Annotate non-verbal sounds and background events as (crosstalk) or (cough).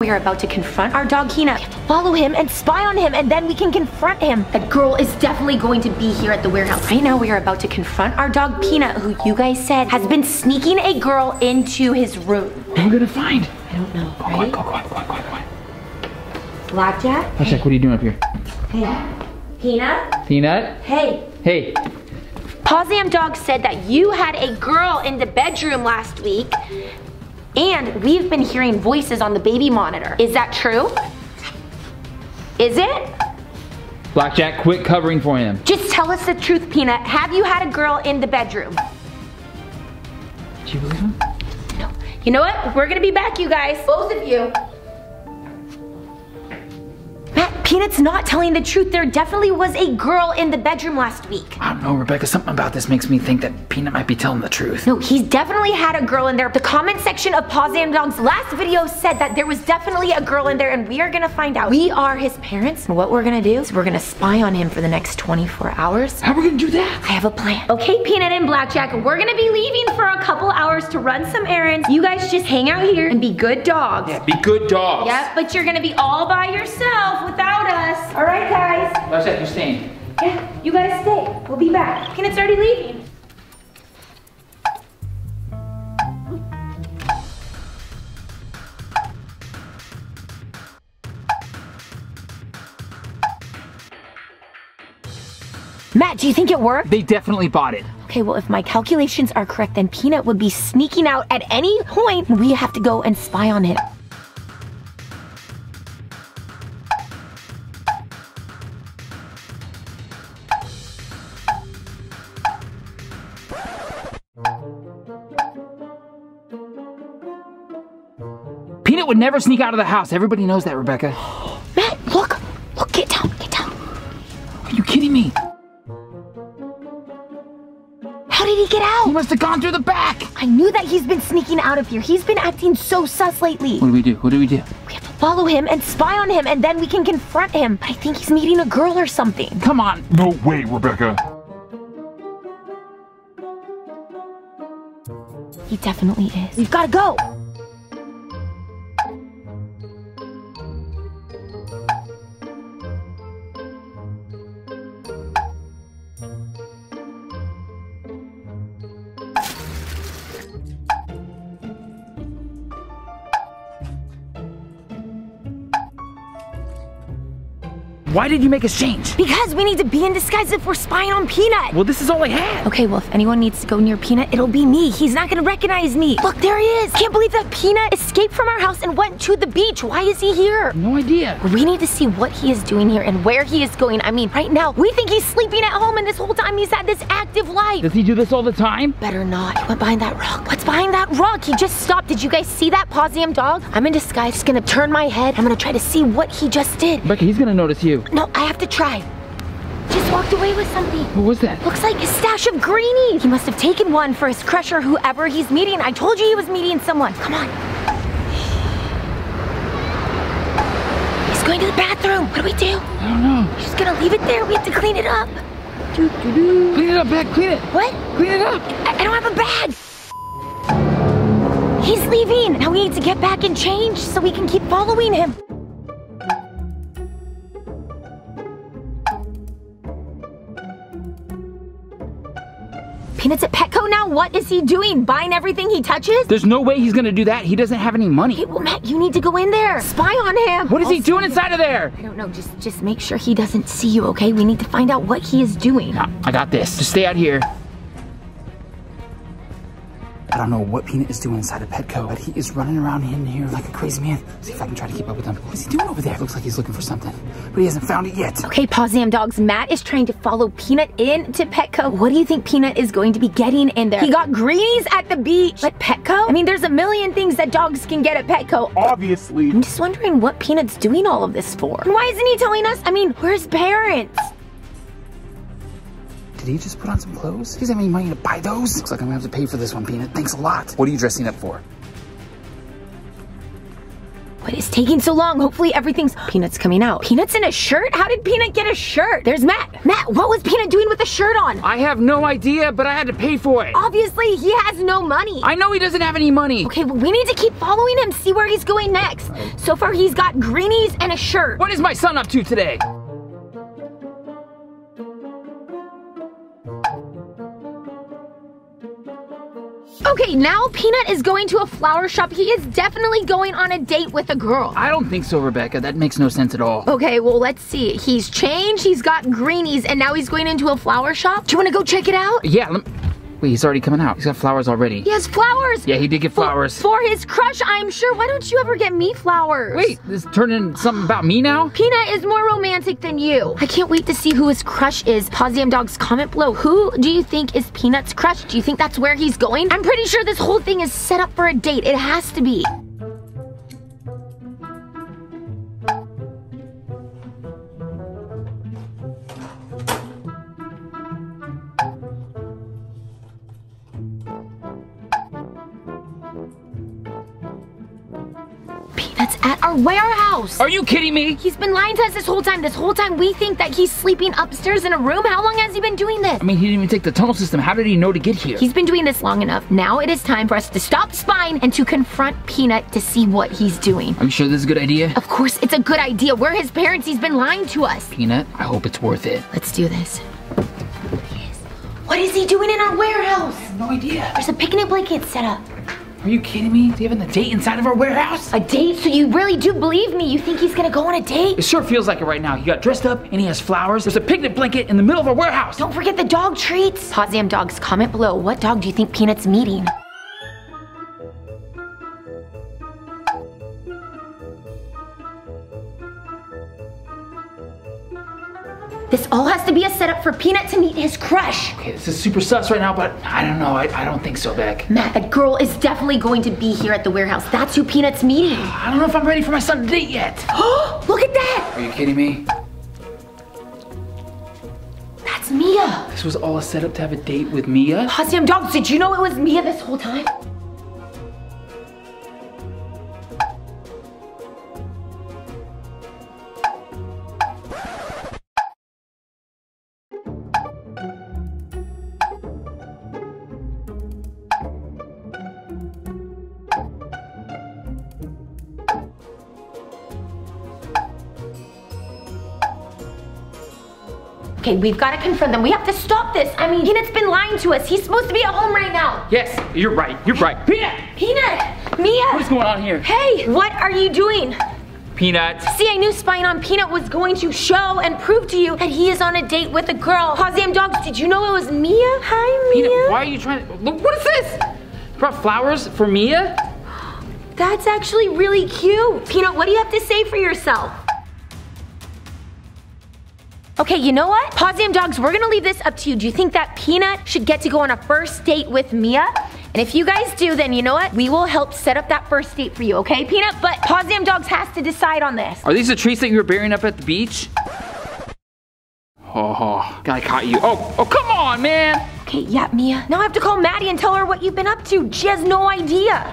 We are about to confront our dog Hina. Follow him and spy on him, and then we can confront him. That girl is definitely going to be here at the warehouse. Right now, we are about to confront our dog Peanut, who you guys said has been sneaking a girl into his room. What are we gonna find? I don't know. Go, Ready? go, go, go, go, go, go. Blackjack? Blackjack, what are you doing up here? Hey. Peanut? Peanut? Hey. Hey, PawZam Dog said that you had a girl in the bedroom last week, and we've been hearing voices on the baby monitor. Is that true? Is it? Blackjack, quit covering for him. Just tell us the truth, Peanut. Have you had a girl in the bedroom? Do you believe him? No. You know what? We're gonna be back, you guys. Both of you. Peanut's not telling the truth. There definitely was a girl in the bedroom last week. I don't know, Rebecca. Something about this makes me think that Peanut might be telling the truth. No, he's definitely had a girl in there. The comment section of PawZam Dog's last video said that there was definitely a girl in there, and we are gonna find out. We are his parents, and what we're gonna do is we're gonna spy on him for the next 24 hours. How are we gonna do that? I have a plan. Okay, Peanut and Blackjack, we're gonna be leaving for a couple hours to run some errands. You guys just hang out here and be good dogs. Yeah, be good dogs. Yep, but you're gonna be all by yourself without us. All right, guys. Blackjack, you're staying. Yeah, you guys stay. We'll be back. Peanut's already leaving. Matt, do you think it worked? They definitely bought it. Okay, well, if my calculations are correct, then Peanut would be sneaking out at any point. We have to go and spy on him. Peanut would never sneak out of the house. Everybody knows that, Rebecca. (gasps) Matt, look! Look, get down, get down. Are you kidding me? How did he get out? He must have gone through the back. I knew that he's been sneaking out of here. He's been acting so sus lately. What do we do? What do we do? We have to follow him and spy on him, and then we can confront him. But I think he's meeting a girl or something. Come on. No way, Rebecca. He definitely is. We've got to go. Why did you make us change? Because we need to be in disguise if we're spying on Peanut. Well, this is all I had. Okay, well, if anyone needs to go near Peanut, it'll be me. He's not gonna recognize me. Look, there he is. Can't believe that Peanut escaped from our house and went to the beach. Why is he here? No idea. We need to see what he is doing here and where he is going. I mean, right now, we think he's sleeping at home, and this whole time he's had this active life. Does he do this all the time? Better not. He went behind that rock. What's behind that rock? He just stopped. Did you guys see that PawZam dog? I'm in disguise. Just gonna turn my head. I'm gonna try to see what he just did. Rebecca, he's gonna notice you. No, I have to try. Just walked away with something. What was that? Looks like a stash of greenies. He must have taken one for his crush or whoever he's meeting. I told you he was meeting someone. Come on. He's going to the bathroom. What do we do? I don't know. He's gonna leave it there. We have to clean it up. Clean it up, Beck. Clean it. What? Clean it up. I, I don't have a bag. He's leaving. Now we need to get back and change so we can keep following him. Peanuts at Petco now? What is he doing? Buying everything he touches? There's no way he's gonna do that. He doesn't have any money. Hey, well, Matt, you need to go in there. Spy on him. What is he I'll doing see- inside of there? I don't know. Just, just make sure he doesn't see you, okay? We need to find out what he is doing. Nah, I got this. Just stay out here. I don't know what Peanut is doing inside of Petco, but he is running around in here like a crazy man. See if I can try to keep up with him. What is he doing over there? Looks like he's looking for something, but he hasn't found it yet. Okay, PawZam Dogs, Matt is trying to follow Peanut into Petco. What do you think Peanut is going to be getting in there? He got greenies at the beach. But Petco? I mean, there's a million things that dogs can get at Petco. Obviously. I'm just wondering what Peanut's doing all of this for. And why isn't he telling us? I mean, where's parents? Did he just put on some clothes? He doesn't have any money to buy those. Looks like I'm gonna have to pay for this one, Peanut. Thanks a lot. What are you dressing up for? What is taking so long? Hopefully everything's... Peanut's coming out. Peanut's in a shirt? How did Peanut get a shirt? There's Matt. Matt, what was Peanut doing with the shirt on? I have no idea, but I had to pay for it. Obviously, he has no money. I know he doesn't have any money. Okay, well, we need to keep following him, see where he's going next. So far, he's got greenies and a shirt. What is my son up to today? Okay, now Peanut is going to a flower shop. He is definitely going on a date with a girl. I don't think so, Rebecca. That makes no sense at all. Okay, well, let's see. He's changed, he's got greenies, and now he's going into a flower shop. Do you want to go check it out? Yeah, wait, he's already coming out. He's got flowers already. He has flowers. Yeah, he did get flowers. For his crush, I'm sure. Why don't you ever get me flowers? Wait, this turned into something about me now? Peanut is more romantic than you. I can't wait to see who his crush is. PawZam Dogs, comment below. Who do you think is Peanut's crush? Do you think that's where he's going? I'm pretty sure this whole thing is set up for a date. It has to be. Peanut's at our warehouse. Are you kidding me? He's been lying to us this whole time. This whole time we think that he's sleeping upstairs in a room. How long has he been doing this? I mean, he didn't even take the tunnel system. How did he know to get here? He's been doing this long enough. Now it is time for us to stop spying and to confront Peanut to see what he's doing. Are you sure this is a good idea? Of course, it's a good idea. We're his parents. He's been lying to us. Peanut, I hope it's worth it. Let's do this. What is he doing in our warehouse? No idea. There's a picnic blanket set up. Are you kidding me? Is he having a date inside of our warehouse? A date? So you really do believe me? You think he's gonna go on a date? It sure feels like it right now. He got dressed up and he has flowers. There's a picnic blanket in the middle of our warehouse. Don't forget the dog treats. PawZam dogs, comment below. What dog do you think Peanut's meeting? This all has to be a setup for Peanut to meet his crush. Okay, this is super sus right now, but I don't know. I, I don't think so, Beck. Matt, that girl is definitely going to be here at the warehouse. That's who Peanut's meeting. I don't know if I'm ready for my son to date yet. (gasps) Look at that! Are you kidding me? That's Mia. This was all a setup to have a date with Mia? PawZam dogs, did you know it was Mia this whole time? Okay, we've got to confront them. We have to stop this. I mean, Peanut's been lying to us. He's supposed to be at home right now. Yes, you're right. You're right. Peanut! Peanut! Mia! What's going on here? Hey, what are you doing? Peanut. See, I knew spying on Peanut was going to show and prove to you that he is on a date with a girl. PawZam dogs, did you know it was Mia? Hi, Mia. Peanut, why are you trying to. Look, what is this? You brought flowers for Mia? (gasps) That's actually really cute. Peanut, what do you have to say for yourself? Okay, you know what? PawZam dogs, we're gonna leave this up to you. Do you think that Peanut should get to go on a first date with Mia? And if you guys do, then you know what? We will help set up that first date for you, okay, Peanut? But PawZam dogs has to decide on this. Are these the trees that you were burying up at the beach? Oh, guy caught you. Oh, oh, come on, man. Okay, yeah, Mia. Now I have to call Maddie and tell her what you've been up to. She has no idea.